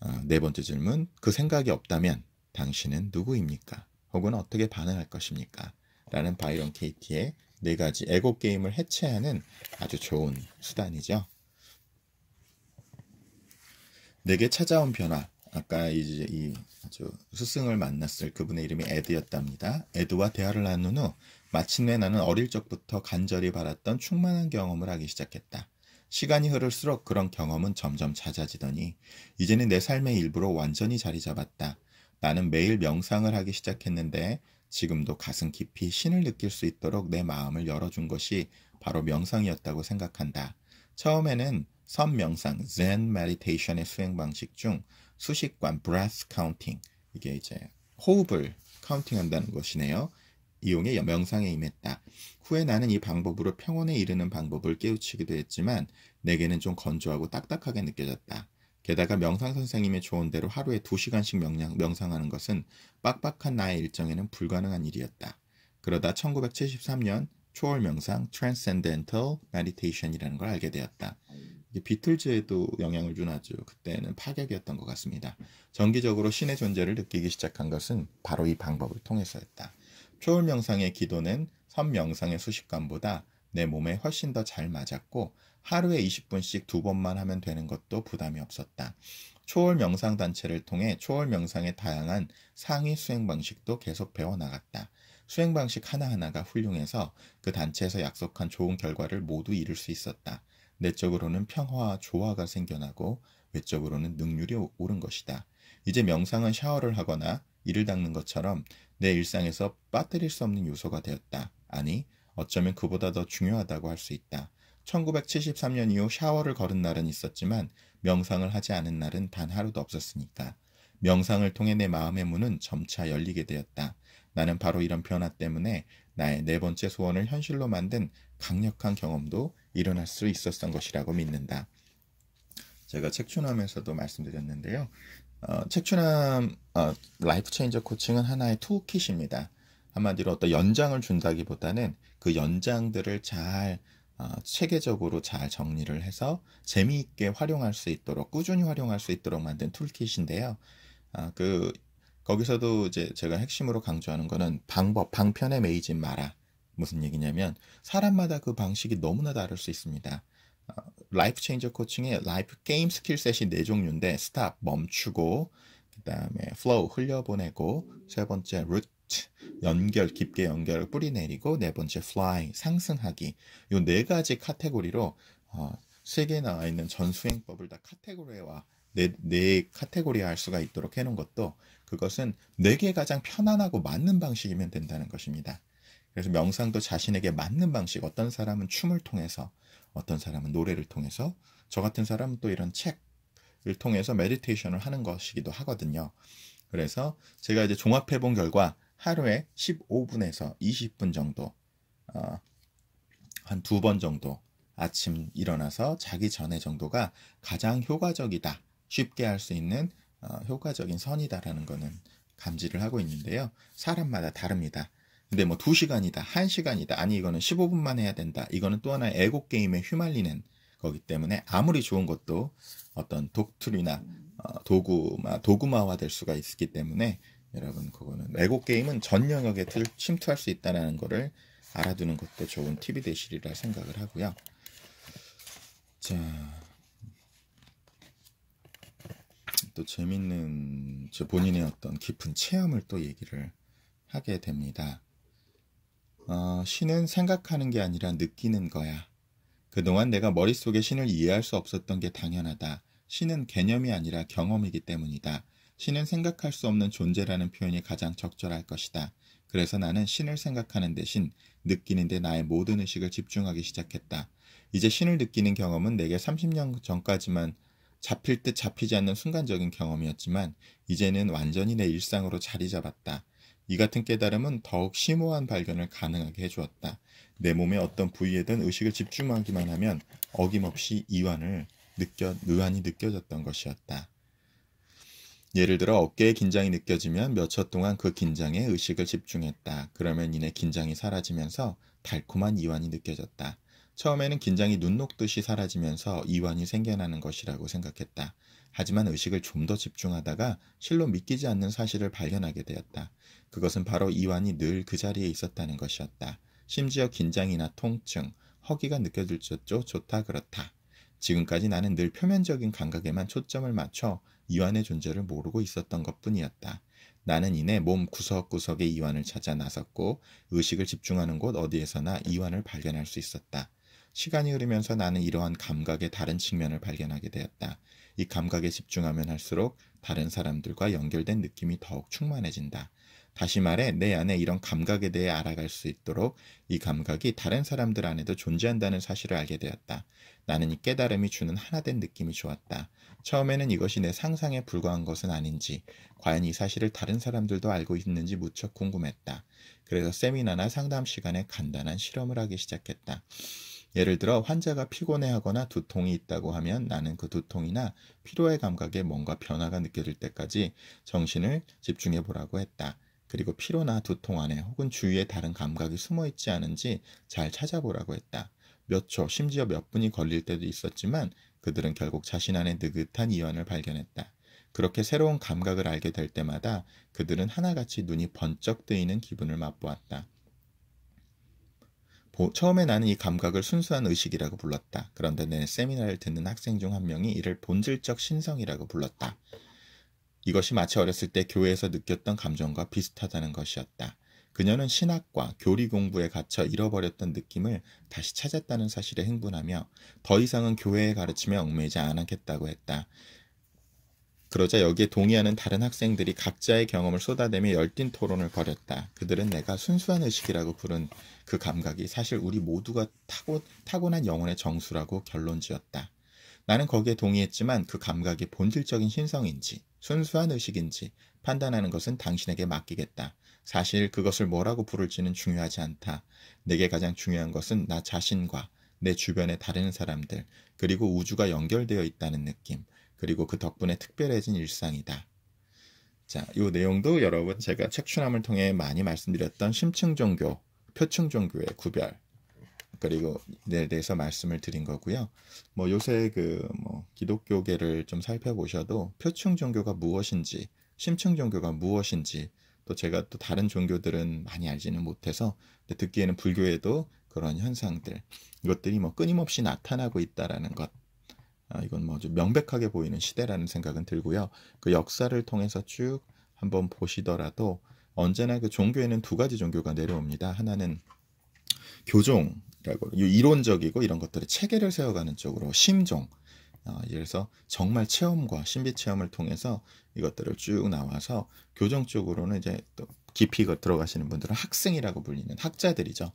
아, 네 번째 질문. 그 생각이 없다면 당신은 누구입니까? 혹은 어떻게 반응할 것입니까? 라는 바이런 케이티의 네 가지 에고 게임을 해체하는 아주 좋은 수단이죠. 내게 찾아온 변화. 아까 이제 이 아주 스승을 만났을 그분의 이름이 에드였답니다. 에드와 대화를 나눈 후 마침내 나는 어릴 적부터 간절히 바랐던 충만한 경험을 하기 시작했다. 시간이 흐를수록 그런 경험은 점점 잦아지더니 이제는 내 삶의 일부로 완전히 자리 잡았다. 나는 매일 명상을 하기 시작했는데 지금도 가슴 깊이 신을 느낄 수 있도록 내 마음을 열어준 것이 바로 명상이었다고 생각한다. 처음에는 선명상, Zen Meditation의 수행 방식 중 수식관, breath counting, 이게 이제 호흡을 카운팅한다는 것이네요. 이용해 명상에 임했다. 후에 나는 이 방법으로 평온에 이르는 방법을 깨우치기도 했지만 내게는 좀 건조하고 딱딱하게 느껴졌다. 게다가 명상 선생님의 조언대로 하루에 2시간씩 명상, 명상 하는 것은 빡빡한 나의 일정에는 불가능한 일이었다. 그러다 1973년 초월 명상 Transcendental Meditation이라는 걸 알게 되었다. 비틀즈에도 영향을 준 아주 그때는 파격이었던 것 같습니다. 정기적으로 신의 존재를 느끼기 시작한 것은 바로 이 방법을 통해서였다. 초월 명상의 기도는 선 명상의 수식관보다 내 몸에 훨씬 더 잘 맞았고 하루에 20분씩 두 번만 하면 되는 것도 부담이 없었다. 초월 명상 단체를 통해 초월 명상의 다양한 상위 수행 방식도 계속 배워 나갔다. 수행 방식 하나하나가 훌륭해서 그 단체에서 약속한 좋은 결과를 모두 이룰 수 있었다. 내적으로는 평화와 조화가 생겨나고 외적으로는 능률이 오른 것이다. 이제 명상은 샤워를 하거나 이를 닦는 것처럼 내 일상에서 빠뜨릴 수 없는 요소가 되었다. 아니, 어쩌면 그보다 더 중요하다고 할 수 있다. 1973년 이후 샤워를 걸은 날은 있었지만 명상을 하지 않은 날은 단 하루도 없었으니까. 명상을 통해 내 마음의 문은 점차 열리게 되었다. 나는 바로 이런 변화 때문에 나의 네 번째 소원을 현실로 만든 강력한 경험도 일어날 수 있었던 것이라고 믿는다. 제가 책춘함에서도 말씀드렸는데요. 어, 책춘함 어, life changer coaching은 하나의 toolkit입니다. 한마디로 어떤 연장을 준다기보다는 그 연장들을 잘 어, 체계적으로 잘 정리를 해서 재미있게 활용할 수 있도록 꾸준히 활용할 수 있도록 만든 toolkit인데요. 아, 그 거기서도 이제 제가 핵심으로 강조하는 거는 방법, 방편에 매이지 마라. 무슨 얘기냐면 사람마다 그 방식이 너무나 다를 수 있습니다. 어, life changer coaching의 life 게임 skill set이 네 종류인데 stop 멈추고 그다음에 flow 흘려보내고 세 번째 root 연결 깊게 연결을 뿌리 내리고 네 번째 fly 상승하기 요네 가지 카테고리로 어, 세계에 나와 있는 전수행법을 다 카테고리화 네, 네 카테고리화 할 수가 있도록 해놓은 것도 그것은 내게 가장 편안하고 맞는 방식이면 된다는 것입니다. 그래서 명상도 자신에게 맞는 방식, 어떤 사람은 춤을 통해서, 어떤 사람은 노래를 통해서, 저 같은 사람은 또 이런 책을 통해서 메디테이션을 하는 것이기도 하거든요. 그래서 제가 이제 종합해 본 결과 하루에 15분에서 20분 정도, 어, 한 두 번 정도 아침 일어나서 자기 전에 정도가 가장 효과적이다. 쉽게 할 수 있는 어, 효과적인 선이다라는 거는 감지를 하고 있는데요. 사람마다 다릅니다. 근데 뭐 2시간이다, 1시간이다, 아니 이거는 15분만 해야 된다. 이거는 또 하나의 애고 게임에 휘말리는 거기 때문에 아무리 좋은 것도 어떤 독툴이나 어, 도구마, 도구마화 될 수가 있기 때문에 여러분 그거는 애고 게임은 전 영역에 침투할 수 있다는 것을 알아두는 것도 좋은 팁이 되시리라 생각을 하고요. 자, 또 재밌는 제 본인의 어떤 깊은 체험을 또 얘기를 하게 됩니다. 어, 신은 생각하는 게 아니라 느끼는 거야. 그동안 내가 머릿속에 신을 이해할 수 없었던 게 당연하다. 신은 개념이 아니라 경험이기 때문이다. 신은 생각할 수 없는 존재라는 표현이 가장 적절할 것이다. 그래서 나는 신을 생각하는 대신 느끼는데 나의 모든 의식을 집중하기 시작했다. 이제 신을 느끼는 경험은 내게 30년 전까지만 잡힐 듯 잡히지 않는 순간적인 경험이었지만 이제는 완전히 내 일상으로 자리 잡았다. 이 같은 깨달음은 더욱 심오한 발견을 가능하게 해주었다. 내 몸의 어떤 부위에든 의식을 집중하기만 하면 어김없이 이완을 느껴, 의안이 느껴졌던 것이었다. 예를 들어 어깨에 긴장이 느껴지면 몇 초 동안 그 긴장에 의식을 집중했다. 그러면 이내 긴장이 사라지면서 달콤한 이완이 느껴졌다. 처음에는 긴장이 눈 녹듯이 사라지면서 이완이 생겨나는 것이라고 생각했다. 하지만 의식을 좀 더 집중하다가 실로 믿기지 않는 사실을 발견하게 되었다. 그것은 바로 이완이 늘 그 자리에 있었다는 것이었다. 심지어 긴장이나 통증, 허기가 느껴질 졌죠. 좋다 그렇다. 지금까지 나는 늘 표면적인 감각에만 초점을 맞춰 이완의 존재를 모르고 있었던 것 뿐이었다. 나는 이내 몸 구석구석에 이완을 찾아 나섰고 의식을 집중하는 곳 어디에서나 이완을 발견할 수 있었다. 시간이 흐르면서 나는 이러한 감각의 다른 측면을 발견하게 되었다. 이 감각에 집중하면 할수록 다른 사람들과 연결된 느낌이 더욱 충만해진다. 다시 말해 내 안에 이런 감각에 대해 알아갈 수 있도록 이 감각이 다른 사람들 안에도 존재한다는 사실을 알게 되었다. 나는 이 깨달음이 주는 하나된 느낌이 좋았다. 처음에는 이것이 내 상상에 불과한 것은 아닌지, 과연 이 사실을 다른 사람들도 알고 있는지 무척 궁금했다. 그래서 세미나나 상담 시간에 간단한 실험을 하기 시작했다. 예를 들어 환자가 피곤해하거나 두통이 있다고 하면 나는 그 두통이나 피로의 감각에 뭔가 변화가 느껴질 때까지 정신을 집중해 보라고 했다. 그리고 피로나 두통 안에 혹은 주위에 다른 감각이 숨어 있지 않은지 잘 찾아보라고 했다. 몇 초, 심지어 몇 분이 걸릴 때도 있었지만 그들은 결국 자신 안에 느긋한 이완을 발견했다. 그렇게 새로운 감각을 알게 될 때마다 그들은 하나같이 눈이 번쩍 뜨이는 기분을 맛보았다. 처음에 나는 이 감각을 순수한 의식이라고 불렀다. 그런데 내 세미나를 듣는 학생 중 한 명이 이를 본질적 신성이라고 불렀다. 이것이 마치 어렸을 때 교회에서 느꼈던 감정과 비슷하다는 것이었다. 그녀는 신학과 교리 공부에 갇혀 잃어버렸던 느낌을 다시 찾았다는 사실에 흥분하며 더 이상은 교회의 가르침에 얽매이지 않겠다고 했다. 그러자 여기에 동의하는 다른 학생들이 각자의 경험을 쏟아내며 열띤 토론을 벌였다. 그들은 내가 순수한 의식이라고 부른 그 감각이 사실 우리 모두가 타고, 타고난 영혼의 정수라고 결론 지었다. 나는 거기에 동의했지만 그 감각이 본질적인 신성인지 순수한 의식인지 판단하는 것은 당신에게 맡기겠다. 사실 그것을 뭐라고 부를지는 중요하지 않다. 내게 가장 중요한 것은 나 자신과 내 주변의 다른 사람들, 그리고 우주가 연결되어 있다는 느낌, 그리고 그 덕분에 특별해진 일상이다. 자, 이 내용도 여러분 제가 책춘함을 통해 많이 말씀드렸던 심층 종교, 표층 종교의 구별, 그리고 에 대해서 말씀을 드린 거고요. 뭐 요새 그 뭐 기독교계를 좀 살펴보셔도 표층 종교가 무엇인지, 심층 종교가 무엇인지, 또 제가 또 다른 종교들은 많이 알지는 못해서 듣기에는 불교에도 그런 현상들, 이것들이 뭐 끊임없이 나타나고 있다라는 것. 아, 이건 뭐 좀 명백하게 보이는 시대라는 생각은 들고요. 그 역사를 통해서 쭉 한번 보시더라도 언제나 그 종교에는 두 가지 종교가 내려옵니다. 하나는 교종, 이론적이고 이런 것들의 체계를 세워가는 쪽으로 심종 어, 그래서 정말 체험과 신비 체험을 통해서 이것들을 쭉 나와서 교정 쪽으로는 이제 또 깊이 들어가시는 분들은 학생이라고 불리는 학자들이죠.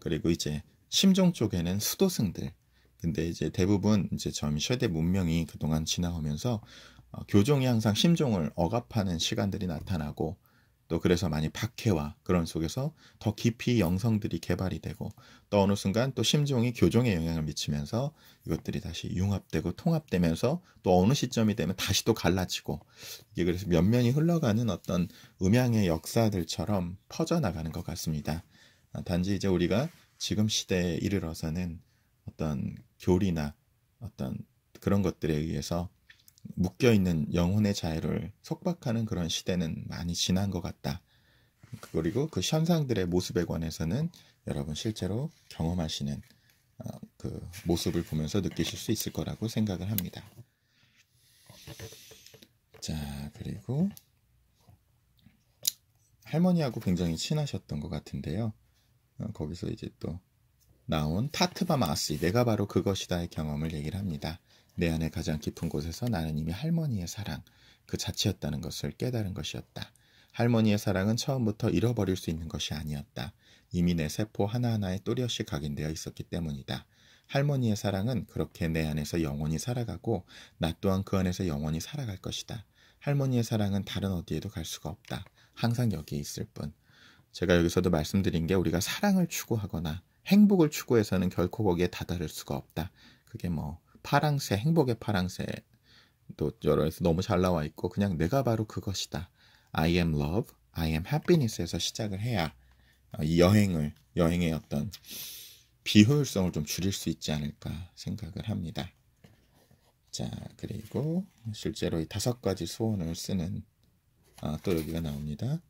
그리고 이제 심종 쪽에는 수도승들. 근데 이제 대부분 이제 점 셔대 문명이 그동안 지나오면서 어, 교종이 항상 심종을 억압하는 시간들이 나타나고 또 그래서 많이 박해와 그런 속에서 더 깊이 영성들이 개발이 되고 또 어느 순간 또 심종이 교종에 영향을 미치면서 이것들이 다시 융합되고 통합되면서 또 어느 시점이 되면 다시 또 갈라지고 이게 그래서 면면이 흘러가는 어떤 음양의 역사들처럼 퍼져나가는 것 같습니다. 아, 단지 이제 우리가 지금 시대에 이르러서는 어떤 교리나 어떤 그런 것들에 의해서 묶여있는 영혼의 자유를 속박하는 그런 시대는 많이 지난 것 같다. 그리고 그 현상들의 모습에 관해서는 여러분 실제로 경험하시는 어, 그 모습을 보면서 느끼실 수 있을 거라고 생각을 합니다. 자, 그리고 할머니하고 굉장히 친하셨던 것 같은데요. 어, 거기서 이제 또 나온 타트바 마시, 내가 바로 그것이다의 경험을 얘기를 합니다. 내 안에 가장 깊은 곳에서 나는 이미 할머니의 사랑, 그 자체였다는 것을 깨달은 것이었다. 할머니의 사랑은 처음부터 잃어버릴 수 있는 것이 아니었다. 이미 내 세포 하나하나에 또렷이 각인되어 있었기 때문이다. 할머니의 사랑은 그렇게 내 안에서 영원히 살아가고 나 또한 그 안에서 영원히 살아갈 것이다. 할머니의 사랑은 다른 어디에도 갈 수가 없다. 항상 여기에 있을 뿐. 제가 여기서도 말씀드린 게 우리가 사랑을 추구하거나 행복을 추구해서는 결코 거기에 다다를 수가 없다. 그게 뭐 파랑새, 행복의 파랑새 또 여러에서 너무 잘 나와 있고 그냥 내가 바로 그것이다. I am love, I am happiness에서 시작을 해야 어, 이 여행을 여행의 어떤 비효율성을 좀 줄일 수 있지 않을까 생각을 합니다. 자 그리고 실제로 이 다섯 가지 소원을 쓰는 아, 또 여기가 나옵니다.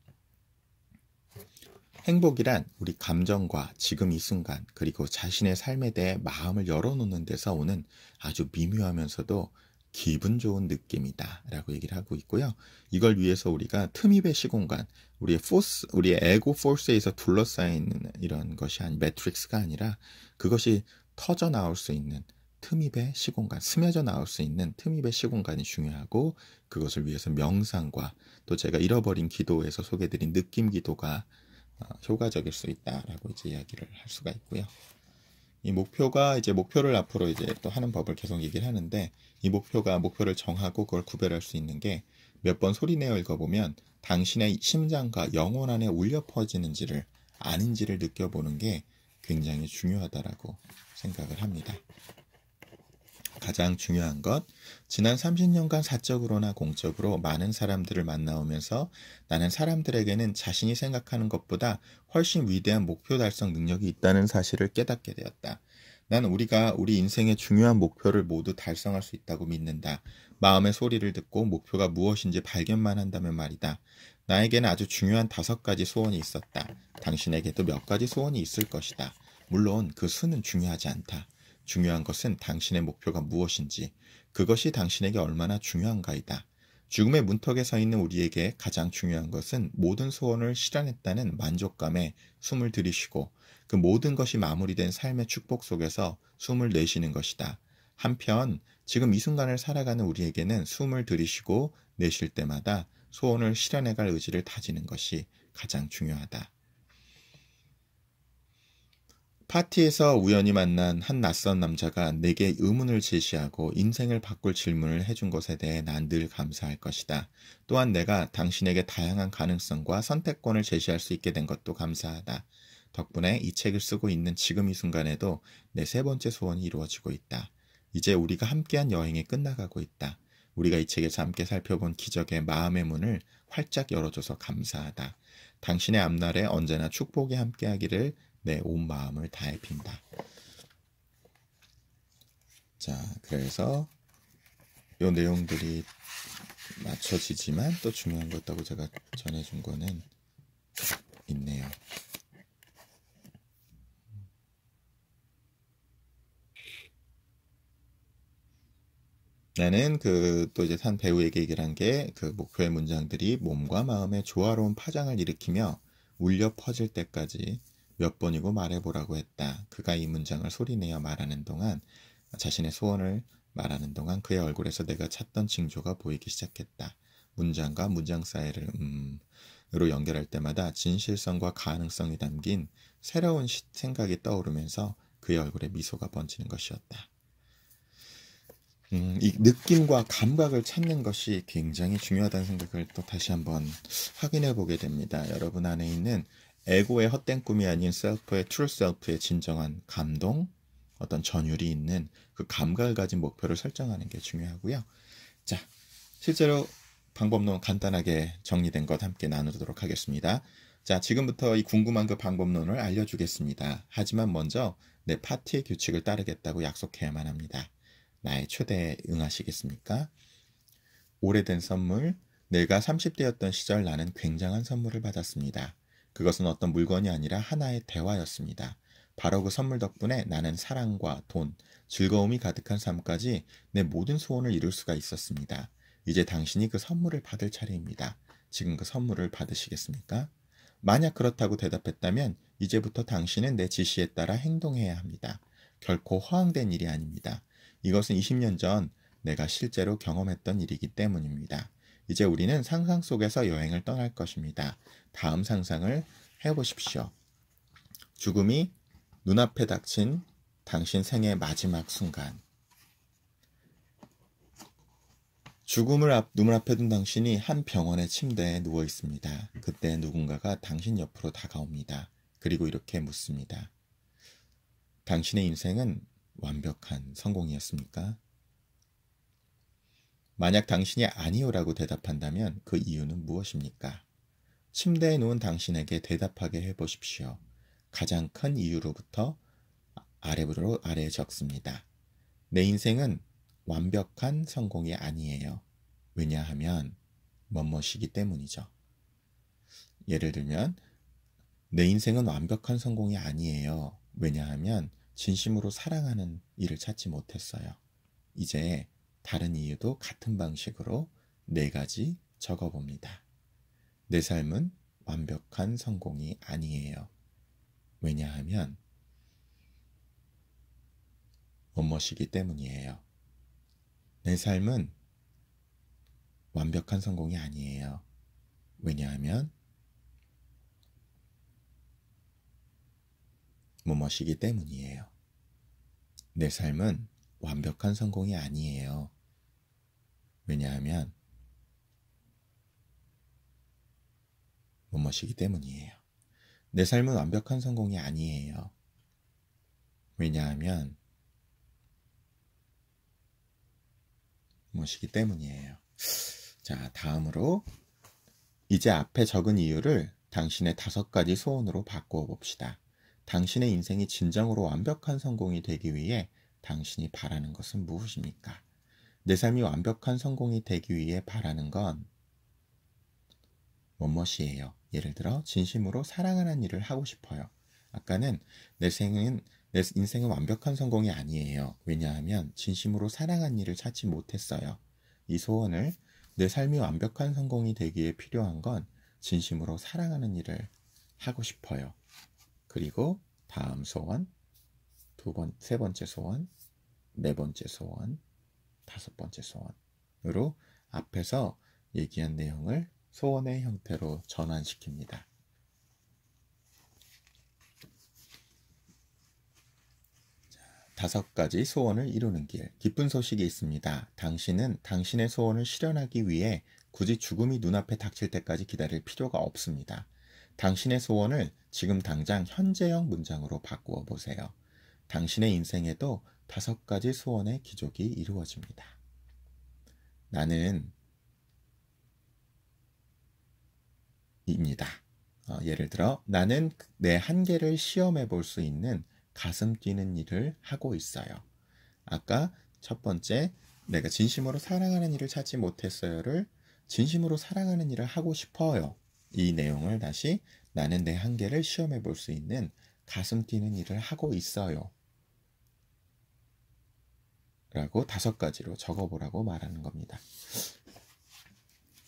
행복이란 우리 감정과 지금 이 순간 그리고 자신의 삶에 대해 마음을 열어놓는 데서 오는 아주 미묘하면서도 기분 좋은 느낌이다 라고 얘기를 하고 있고요. 이걸 위해서 우리가 틈입의 시공간, 우리의 포스, 우리의 에고 포스에서 둘러싸인 이런 것이 아니, 매트릭스가 아니라 그것이 터져 나올 수 있는 틈입의 시공간, 스며져 나올 수 있는 틈입의 시공간이 중요하고 그것을 위해서 명상과 또 제가 잃어버린 기도에서 소개드린 느낌 기도가 어, 효과적일 수 있다라고 이제 이야기를 할 수가 있고요. 이 목표가 이제 목표를 앞으로 이제 또 하는 법을 계속 얘기를 하는데 이 목표가 목표를 정하고 그걸 구별할 수 있는 게 몇 번 소리내어 읽어보면 당신의 심장과 영혼 안에 울려 퍼지는지를 아닌지를 느껴보는 게 굉장히 중요하다라고 생각을 합니다. 가장 중요한 것, 지난 30년간 사적으로나 공적으로 많은 사람들을 만나오면서 나는 사람들에게는 자신이 생각하는 것보다 훨씬 위대한 목표 달성 능력이 있다는 사실을 깨닫게 되었다. 난 우리가 우리 인생의 중요한 목표를 모두 달성할 수 있다고 믿는다. 마음의 소리를 듣고 목표가 무엇인지 발견만 한다면 말이다. 나에게는 아주 중요한 다섯 가지 소원이 있었다. 당신에게도 몇 가지 소원이 있을 것이다. 물론 그 수는 중요하지 않다. 중요한 것은 당신의 목표가 무엇인지, 그것이 당신에게 얼마나 중요한가이다. 죽음의 문턱에 서 있는 우리에게 가장 중요한 것은 모든 소원을 실현했다는 만족감에 숨을 들이쉬고 그 모든 것이 마무리된 삶의 축복 속에서 숨을 내쉬는 것이다. 한편 지금 이 순간을 살아가는 우리에게는 숨을 들이쉬고 내쉴 때마다 소원을 실현해갈 의지를 다지는 것이 가장 중요하다. 파티에서 우연히 만난 한 낯선 남자가 내게 의문을 제시하고 인생을 바꿀 질문을 해준 것에 대해 난 늘 감사할 것이다. 또한 내가 당신에게 다양한 가능성과 선택권을 제시할 수 있게 된 것도 감사하다. 덕분에 이 책을 쓰고 있는 지금 이 순간에도 내 세 번째 소원이 이루어지고 있다. 이제 우리가 함께한 여행이 끝나가고 있다. 우리가 이 책에서 함께 살펴본 기적의 마음의 문을 활짝 열어줘서 감사하다. 당신의 앞날에 언제나 축복이 함께하기를 내 온 마음을 다해 빈다. 자, 그래서 이 내용들이 맞춰지지만 또 중요한 거 있다고 제가 전해준 거는 있네요. 나는 그 또 이제 한 배우에게 얘기를 한 게 그 목표의 문장들이 몸과 마음의 조화로운 파장을 일으키며 울려 퍼질 때까지 몇 번이고 말해보라고 했다. 그가 이 문장을 소리내어 말하는 동안 자신의 소원을 말하는 동안 그의 얼굴에서 내가 찾던 징조가 보이기 시작했다. 문장과 문장 사이를 음으로 연결할 때마다 진실성과 가능성이 담긴 새로운 생각이 떠오르면서 그의 얼굴에 미소가 번지는 것이었다. 음, 이 느낌과 감각을 찾는 것이 굉장히 중요하다는 생각을 또 다시 한번 확인해 보게 됩니다. 여러분 안에 있는 에고의 헛된 꿈이 아닌 self의 true self의 진정한 감동, 어떤 전율이 있는 그 감각을 가진 목표를 설정하는 게 중요하고요. 자, 실제로 방법론 간단하게 정리된 것 함께 나누도록 하겠습니다. 자, 지금부터 이 궁금한 그 방법론을 알려주겠습니다. 하지만 먼저 내 파티의 규칙을 따르겠다고 약속해야만 합니다. 나의 초대에 응하시겠습니까? 오래된 선물, 내가 30대였던 시절 나는 굉장한 선물을 받았습니다. 그것은 어떤 물건이 아니라 하나의 대화였습니다. 바로 그 선물 덕분에 나는 사랑과 돈, 즐거움이 가득한 삶까지 내 모든 소원을 이룰 수가 있었습니다. 이제 당신이 그 선물을 받을 차례입니다. 지금 그 선물을 받으시겠습니까? 만약 그렇다고 대답했다면 이제부터 당신은 내 지시에 따라 행동해야 합니다. 결코 허황된 일이 아닙니다. 이것은 20년 전 내가 실제로 경험했던 일이기 때문입니다. 이제 우리는 상상 속에서 여행을 떠날 것입니다. 다음 상상을 해보십시오. 죽음이 눈앞에 닥친 당신 생의 마지막 순간. 죽음을 앞, 눈물 앞에 둔 당신이 한 병원의 침대에 누워 있습니다. 그때 누군가가 당신 옆으로 다가옵니다. 그리고 이렇게 묻습니다. 당신의 인생은 완벽한 성공이었습니까? 만약 당신이 아니오라고 대답한다면 그 이유는 무엇입니까? 침대에 누운 당신에게 대답하게 해보십시오. 가장 큰 이유로부터 아래로 아래에 적습니다. 내 인생은 완벽한 성공이 아니에요. 왜냐하면 멋멋이기 때문이죠. 예를 들면 내 인생은 완벽한 성공이 아니에요. 왜냐하면 진심으로 사랑하는 일을 찾지 못했어요. 이제 다른 이유도 같은 방식으로 네 가지 적어봅니다. 내 삶은 완벽한 성공이 아니에요. 왜냐하면 멋멋이기 때문이에요. 내 삶은 완벽한 성공이 아니에요. 왜냐하면 무엇이기 때문이에요. 내 삶은 완벽한 성공이 아니에요. 왜냐하면 무엇이기 때문이에요. 내 삶은 완벽한 성공이 아니에요. 왜냐하면 무엇이기 때문이에요. 자, 다음으로 이제 앞에 적은 이유를 당신의 다섯 가지 소원으로 바꾸어 봅시다. 당신의 인생이 진정으로 완벽한 성공이 되기 위해 당신이 바라는 것은 무엇입니까? 내 삶이 완벽한 성공이 되기 위해 바라는 건 무엇이에요? 예를 들어 진심으로 사랑하는 일을 하고 싶어요. 아까는 내 생은 내 인생은 완벽한 성공이 아니에요. 왜냐하면 진심으로 사랑한 일을 찾지 못했어요. 이 소원을 내 삶이 완벽한 성공이 되기에 필요한 건 진심으로 사랑하는 일을 하고 싶어요. 그리고 다음 소원, 두 번, 세 번째 소원, 네 번째 소원, 다섯 번째 소원으로 앞에서 얘기한 내용을 소원의 형태로 전환시킵니다. 다섯 가지 소원을 이루는 길. 기쁜 소식이 있습니다. 당신은 당신의 소원을 실현하기 위해 굳이 죽음이 눈앞에 닥칠 때까지 기다릴 필요가 없습니다. 당신의 소원을 지금 당장 현재형 문장으로 바꾸어 보세요. 당신의 인생에도 다섯 가지 소원의 기적이 이루어집니다. 나는 입니다. 어, 예를 들어 나는 내 한계를 시험해 볼 수 있는 가슴 뛰는 일을 하고 있어요. 아까 첫 번째 내가 진심으로 사랑하는 일을 찾지 못했어요를 진심으로 사랑하는 일을 하고 싶어요. 이 내용을 다시 나는 내 한계를 시험해 볼 수 있는 가슴 뛰는 일을 하고 있어요. 라고 다섯 가지로 적어보라고 말하는 겁니다.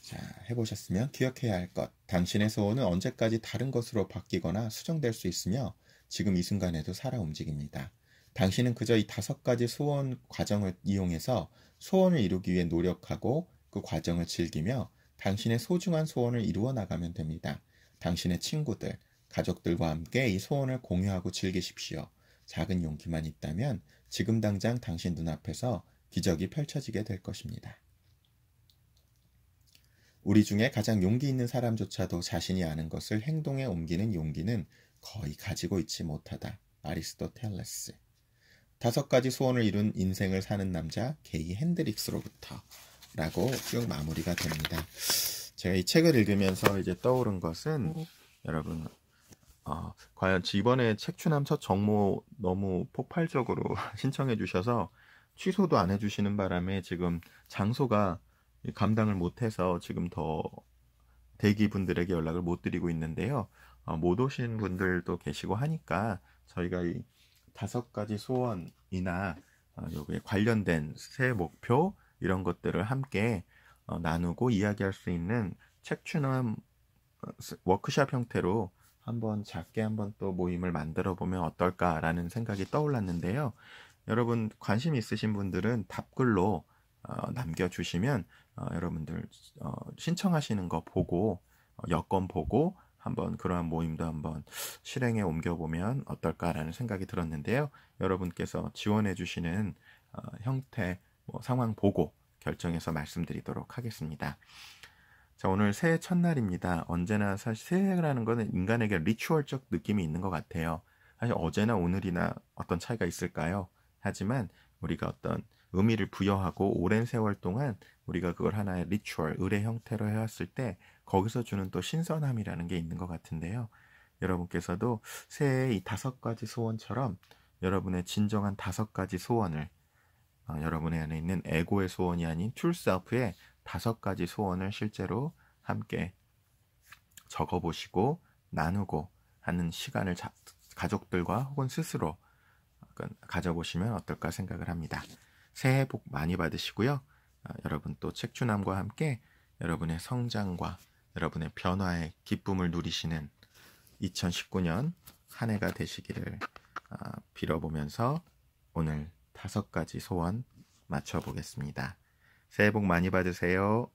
자, 해보셨으면 기억해야 할 것. 당신의 소원은 언제까지 다른 것으로 바뀌거나 수정될 수 있으며 지금 이 순간에도 살아 움직입니다. 당신은 그저 이 다섯 가지 소원 과정을 이용해서 소원을 이루기 위해 노력하고 그 과정을 즐기며 당신의 소중한 소원을 이루어 나가면 됩니다. 당신의 친구들, 가족들과 함께 이 소원을 공유하고 즐기십시오. 작은 용기만 있다면 지금 당장 당신 눈앞에서 기적이 펼쳐지게 될 것입니다. 우리 중에 가장 용기 있는 사람조차도 자신이 아는 것을 행동에 옮기는 용기는 거의 가지고 있지 못하다. 아리스토텔레스. 다섯 가지 소원을 이룬 인생을 사는 남자 게이 핸드릭스로부터 라고 쭉 마무리가 됩니다. 제가 이 책을 읽으면서 이제 떠오른 것은 음. 여러분 어, 과연 이번에 책추남 첫 정모 너무 폭발적으로 신청해 주셔서 취소도 안 해주시는 바람에 지금 장소가 감당을 못해서 지금 더 대기 분들에게 연락을 못 드리고 있는데요. 어, 못 오신 분들도 계시고 하니까 저희가 이 다섯 가지 소원이나 어, 여기에 관련된 새 목표 이런 것들을 함께 어, 나누고 이야기할 수 있는 책 추남 어, 워크샵 형태로 한번 작게 한번 또 모임을 만들어 보면 어떨까라는 생각이 떠올랐는데요. 여러분 관심 있으신 분들은 답글로 어, 남겨주시면 어, 여러분들 어, 신청하시는 거 보고 어, 여건 보고 한번 그러한 모임도 한번 실행에 옮겨보면 어떨까라는 생각이 들었는데요. 여러분께서 지원해주시는 어, 형태 뭐 상황 보고 결정해서 말씀드리도록 하겠습니다. 자, 오늘 새해 첫날입니다. 언제나 사실 새해라는 거는 인간에게 리추얼적 느낌이 있는 것 같아요. 사실 어제나 오늘이나 어떤 차이가 있을까요? 하지만 우리가 어떤 의미를 부여하고 오랜 세월 동안 우리가 그걸 하나의 ritual, 의례 형태로 해왔을 때 거기서 주는 또 신선함이라는 게 있는 것 같은데요. 여러분께서도 새해 이 다섯 가지 소원처럼 여러분의 진정한 다섯 가지 소원을 어, 여러분의 안에 있는 에고의 소원이 아닌 true self의 다섯 가지 소원을 실제로 함께 적어보시고 나누고 하는 시간을 자, 가족들과 혹은 스스로 가져보시면 어떨까 생각을 합니다. 새해 복 많이 받으시고요. 어, 여러분 또 책주남과 함께 여러분의 성장과 여러분의 변화의 기쁨을 누리시는 2019년 한 해가 되시기를 어, 빌어보면서 오늘 다섯 가지 소원 맞춰보겠습니다. 새해 복 많이 받으세요.